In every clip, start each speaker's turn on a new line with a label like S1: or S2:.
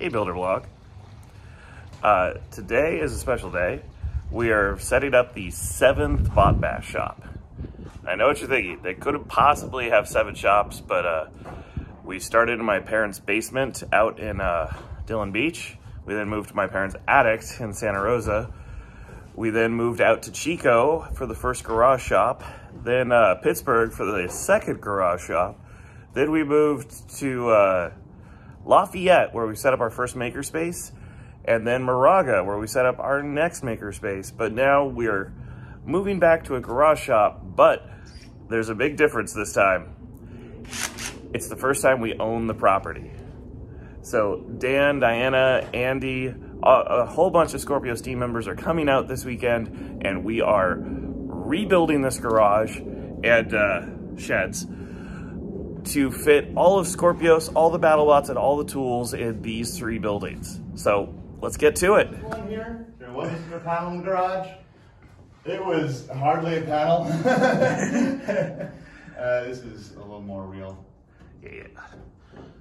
S1: Hey Builder Vlog. Uh, today is a special day. We are setting up the seventh Bot Bash shop. I know what you're thinking. They couldn't possibly have seven shops, but uh, we started in my parents' basement out in uh, Dillon Beach. We then moved to my parents' attic in Santa Rosa. We then moved out to Chico for the first garage shop, then uh, Pittsburg for the second garage shop. Then we moved to uh, Lafayette, where we set up our first makerspace, and then Moraga, where we set up our next makerspace. But now we are moving back to a garage shop, but there's a big difference this time. It's the first time we own the property. So Dan, Diana, Andy, a, a whole bunch of Skorpios team members are coming out this weekend, and we are rebuilding this garage and uh, sheds to fit all of Skorpios, all the battle bots, and all the tools in these three buildings. So let's get to it.
S2: One here, there wasn't a panel in the garage. It was hardly a panel. uh, this is a little more real.
S1: Yeah.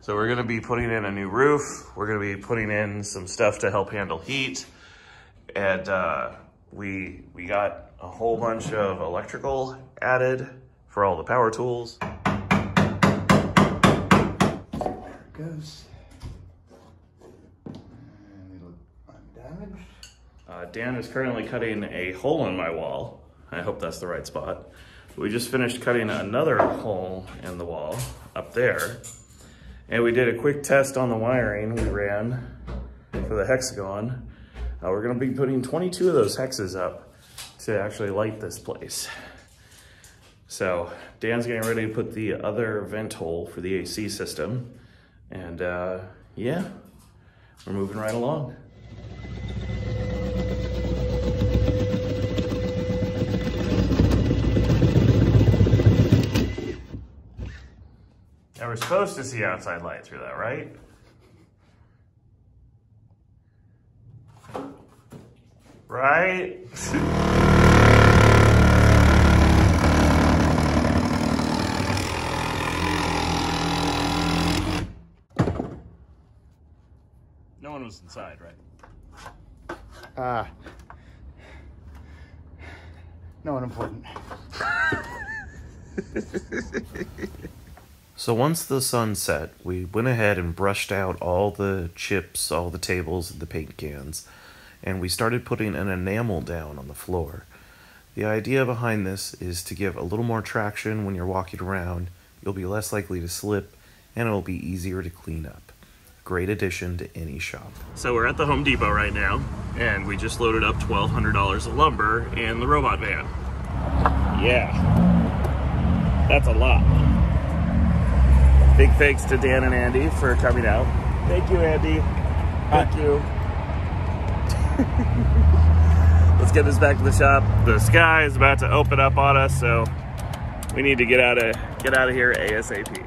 S1: So we're gonna be putting in a new roof. We're gonna be putting in some stuff to help handle heat. And uh, we, we got a whole bunch of electrical added for all the power tools.
S2: There it goes. And they look undamaged.
S1: Uh, Dan is currently cutting a hole in my wall. I hope that's the right spot. We just finished cutting another hole in the wall up there. And we did a quick test on the wiring we ran for the hexagon. Uh, we're gonna be putting 22 of those hexes up to actually light this place. So Dan's getting ready to put the other vent hole for the AC system. And uh, yeah, we're moving right along. Now we're supposed to see outside light through that, right? Right? was inside, right?
S2: Ah. no one important.
S1: So once the sun set, we went ahead and brushed out all the chips, all the tables, and the paint cans, and we started putting an enamel down on the floor. The idea behind this is to give a little more traction when you're walking around, you'll be less likely to slip, and it'll be easier to clean up. Great addition to any shop. So we're at the Home Depot right now, and we just loaded up $1,200 of lumber in the robot van. Yeah, that's a lot. Big thanks to Dan and Andy for coming out. Thank you, Andy. Thank you. Let's get this back to the shop. The sky is about to open up on us, so we need to get out of get out of here ASAP.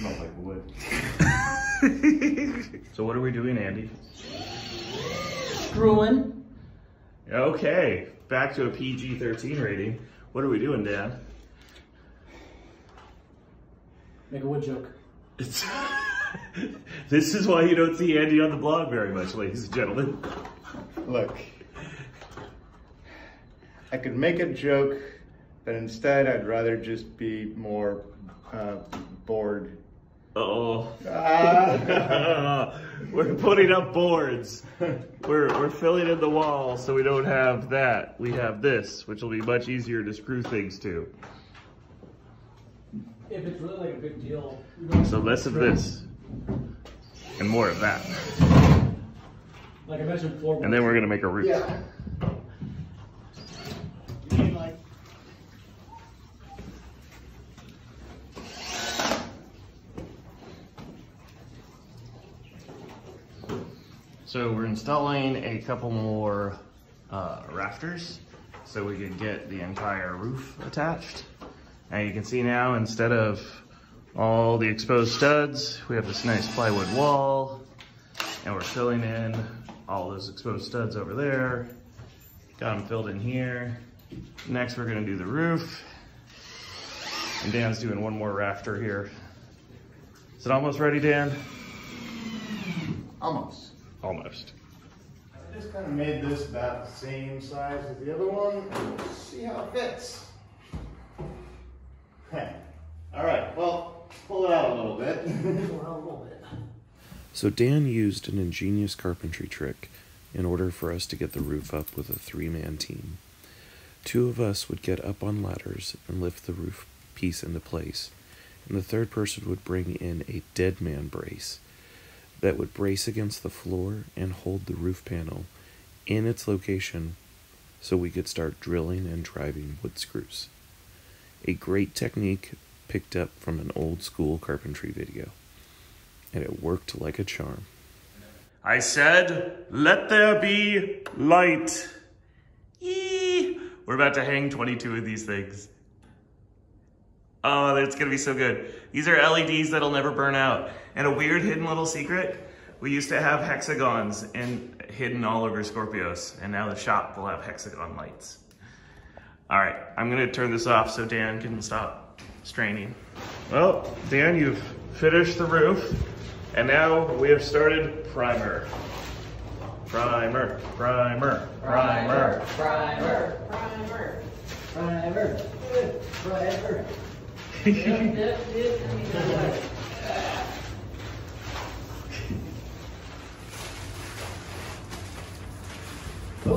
S2: Smells like wood.
S1: so what are we doing, Andy?
S3: Screwing.
S1: Okay, back to a PG-13 rating. What are we doing, Dan?
S3: Make a wood joke.
S1: It's this is why you don't see Andy on the blog very much, ladies and gentlemen.
S2: Look. I could make a joke, but instead I'd rather just be more uh, bored.
S1: Uh-oh.
S2: Ah.
S1: we're putting up boards. We're, we're filling in the wall so we don't have that. We have this, which will be much easier to screw things to.
S3: If it's really like a big deal.
S1: So less of this and more of that.
S3: Like I mentioned floorboards.
S1: And then we're gonna make a roof.
S2: yeah.
S1: So we're installing a couple more uh, rafters so we can get the entire roof attached. And you can see now instead of all the exposed studs, we have this nice plywood wall and we're filling in all those exposed studs over there. Got them filled in here. Next we're gonna do the roof. And Dan's doing one more rafter here. Is it almost ready, Dan?
S2: Almost.
S1: Almost.
S2: I just kind of made this about the same size as the other one. Let's see how it fits. All right, well, pull it out a little bit.
S3: Well, a little bit.
S4: So Dan used an ingenious carpentry trick in order for us to get the roof up with a three man team. Two of us would get up on ladders and lift the roof piece into place, and the third person would bring in a dead man brace that would brace against the floor and hold the roof panel in its location so we could start drilling and driving wood screws. A great technique picked up from an old school carpentry video, and it worked like a charm.
S1: I said, let there be light. Yee! We're about to hang 22 of these things. Oh, it's gonna be so good. These are LEDs that'll never burn out. And a weird hidden little secret, we used to have hexagons and hidden all over Skorpios, and now the shop will have hexagon lights. All right, I'm gonna turn this off so Dan can stop straining. Well, Dan, you've finished the roof, and now we have started primer. Primer, primer, primer.
S3: Primer. Primer. Primer. Primer. Yep. Oh,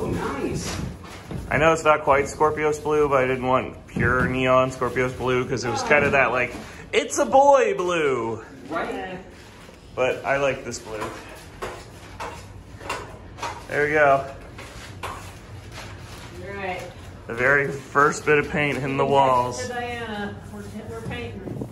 S3: nice.
S1: I know it's not quite Skorpios blue, but I didn't want pure neon Skorpios blue because it was kind of that like, it's a boy blue.
S3: Right?
S1: But I like this blue. There we go.
S5: You're right.
S1: The very first bit of paint in the walls.
S5: To Diana, we're, we're painting.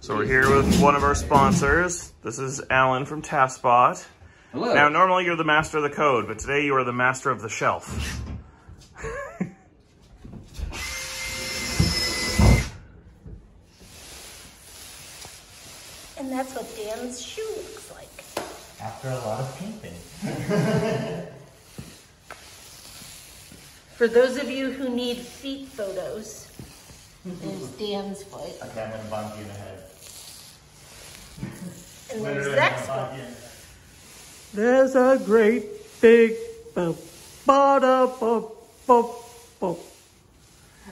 S1: So we're here with one of our sponsors. This is Alan from TaskBot.
S6: Hello.
S1: Now, normally you're the master of the code, but today you are the master of the shelf.
S7: And that's what Dan's shoe looks like.
S2: After a lot of painting.
S7: For those of you who need feet photos, there's Dan's foot.
S2: Okay, I'm gonna bump you in the head.
S7: And there's Zach's foot.
S1: There's a great big bump, bump, bump, bump.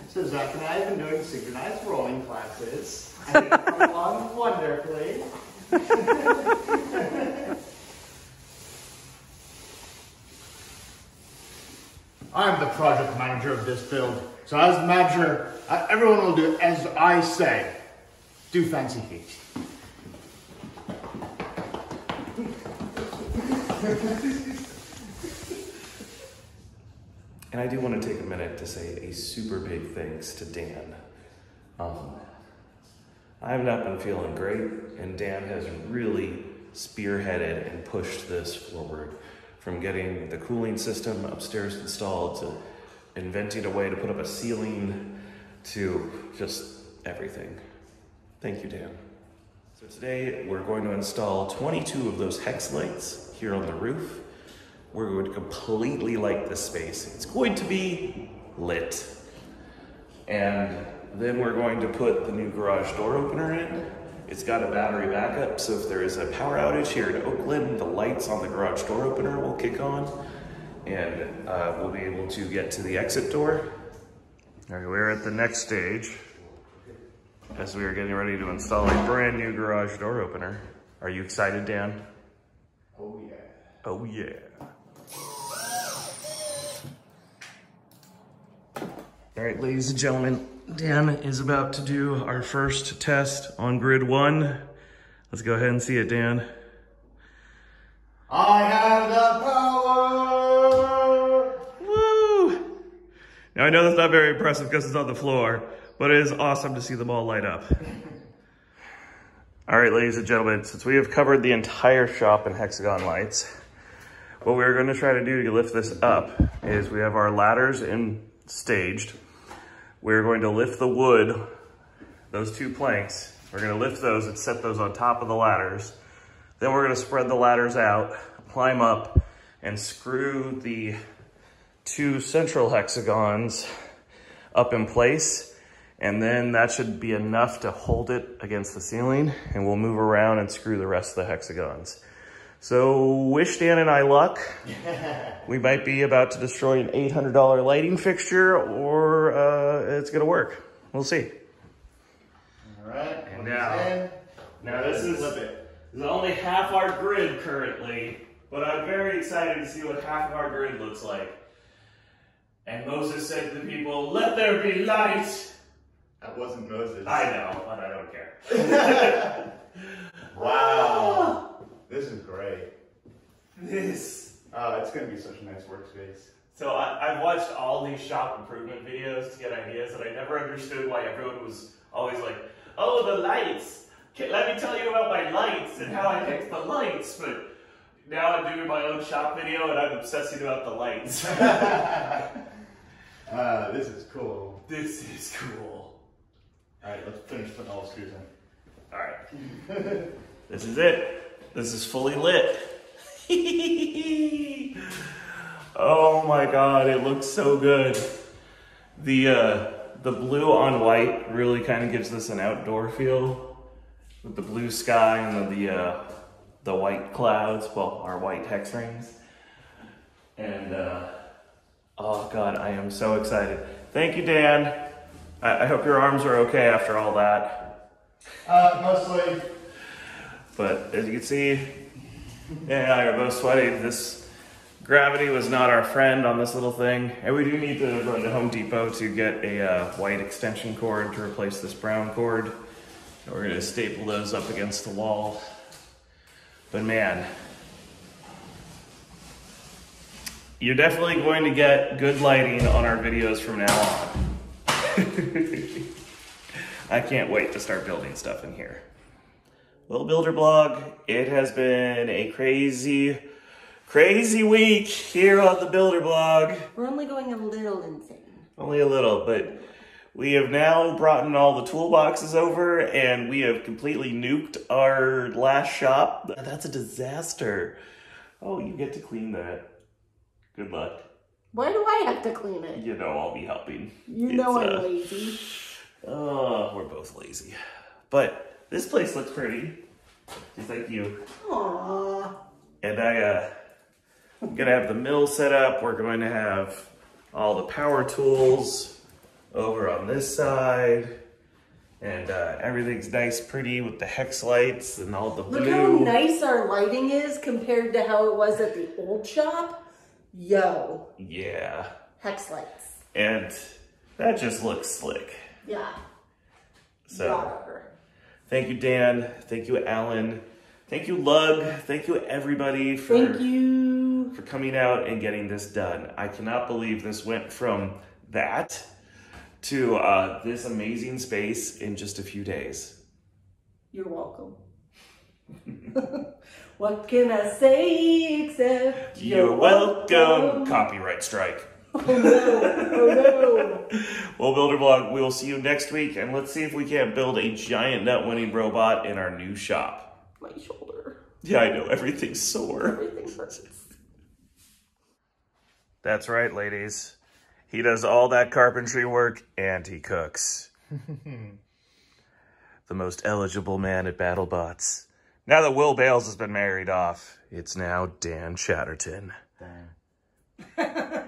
S2: So Zach and I have been doing synchronized rolling classes. And it's come along wonderfully. I'm the project manager of this build. So as manager, uh, everyone will do as I say. Do fancy feet.
S4: And I do want to take a minute to say a super big thanks to Dan. Um, I have not been feeling great, and Dan has really spearheaded and pushed this forward from getting the cooling system upstairs installed to inventing a way to put up a ceiling to just everything. Thank you, Dan. So today we're going to install 22 of those hex lights here on the roof. We're going to completely light this space. It's going to be lit. And then we're going to put the new garage door opener in. It's got a battery backup, so if there is a power outage here in Oakland, the lights on the garage door opener will kick on, and uh, we'll be able to get to the exit door.
S1: All right, we're at the next stage as we are getting ready to install a brand new garage door opener. Are you excited, Dan?
S2: Oh yeah.
S1: Oh yeah. All right, ladies and gentlemen, Dan is about to do our first test on grid one. Let's go ahead and see it, Dan.
S2: I have the power.
S1: Woo! Now I know that's not very impressive because it's on the floor, but it is awesome to see them all light up. All right, ladies and gentlemen, since we have covered the entire shop in hexagon lights, what we're gonna try to do to lift this up is we have our ladders in staged. We're going to lift the wood, those two planks, We're gonna lift those and set those on top of the ladders. Then we're gonna spread the ladders out, climb up, and screw the two central hexagons up in place. And then that should be enough to hold it against the ceiling. And we'll move around and screw the rest of the hexagons. So wish Dan and I luck. we might be about to destroy an $800 lighting fixture or uh, it's gonna work. We'll see.
S2: All right.
S1: And now-
S2: in.
S1: Now this is, this is only half our grid currently, but I'm very excited to see what half of our grid looks like. And Moses said to the people, let there be light.
S2: That wasn't Moses.
S1: I know, but I don't care.
S2: Wow. This is great.
S1: This.
S2: Uh, it's gonna be such a nice workspace.
S1: So I, I've watched all these shop improvement videos to get ideas, and I never understood why everyone was always like, "Oh, the lights! Let me tell you about my lights and how I picked the lights." But now I'm doing my own shop video, and I'm obsessing about the lights.
S2: Uh, this is cool.
S1: this is cool.
S2: All right, let's finish putting all the screws in.
S1: All right, this is it. This is fully lit. oh my god, it looks so good. The uh, the blue on white really kind of gives this an outdoor feel with the blue sky and the the, uh, the white clouds. Well, our white hex rings. And uh, oh god, I am so excited. Thank you, Dan. I, I hope your arms are okay after all that.
S2: Uh, mostly.
S1: But as you can see, Dan and I are both sweaty. This gravity was not our friend on this little thing. And we do need to run to Home Depot to get a uh, white extension cord to replace this brown cord. And we're gonna staple those up against the wall. But man, you're definitely going to get good lighting on our videos from now on. I can't wait to start building stuff in here. Little Builder Blog, it has been a crazy, crazy week here on the Builder Blog.
S7: We're only going a little insane.
S1: Only a little, but we have now brought in all the toolboxes over and we have completely nuked our last shop. That's a disaster. Oh, you get to clean that. Good luck.
S7: Why do I have to clean it?
S1: You know I'll be helping.
S7: You know
S1: It's,
S7: I'm
S1: uh,
S7: lazy.
S1: Oh, we're both lazy. But this place looks pretty. Just like you.
S7: Aww.
S1: And I, uh, I'm gonna have the mill set up. We're going to have all the power tools over on this side. And uh, everything's nice, pretty with the hex lights and all the blue.
S7: Look how nice our lighting is compared to how it was at the old shop. Yo,
S1: Yeah.
S7: hex lights.
S1: And that just looks slick.
S7: Yeah.
S1: So
S7: Whatever.
S1: Thank you, Dan. Thank you, Alan. Thank you, Lug. Thank you, everybody, for
S7: Thank you.
S1: for coming out and getting this done. I cannot believe this went from that to uh, this amazing space in just a few days.
S7: You're welcome. what can I say except
S1: You're welcome. Copyright strike.
S7: Oh no! Oh no!
S1: Well, Builder Blog, we will see you next week, and let's see if we can't build a giant nut winning robot in our new shop.
S7: My shoulder.
S1: Yeah, I know, everything's sore.
S7: Everything hurts.
S1: That's right, ladies. He does all that carpentry work and he cooks. the most eligible man at BattleBots. Now that Will Bales has been married off, it's now Dan Chatterton.
S2: Damn.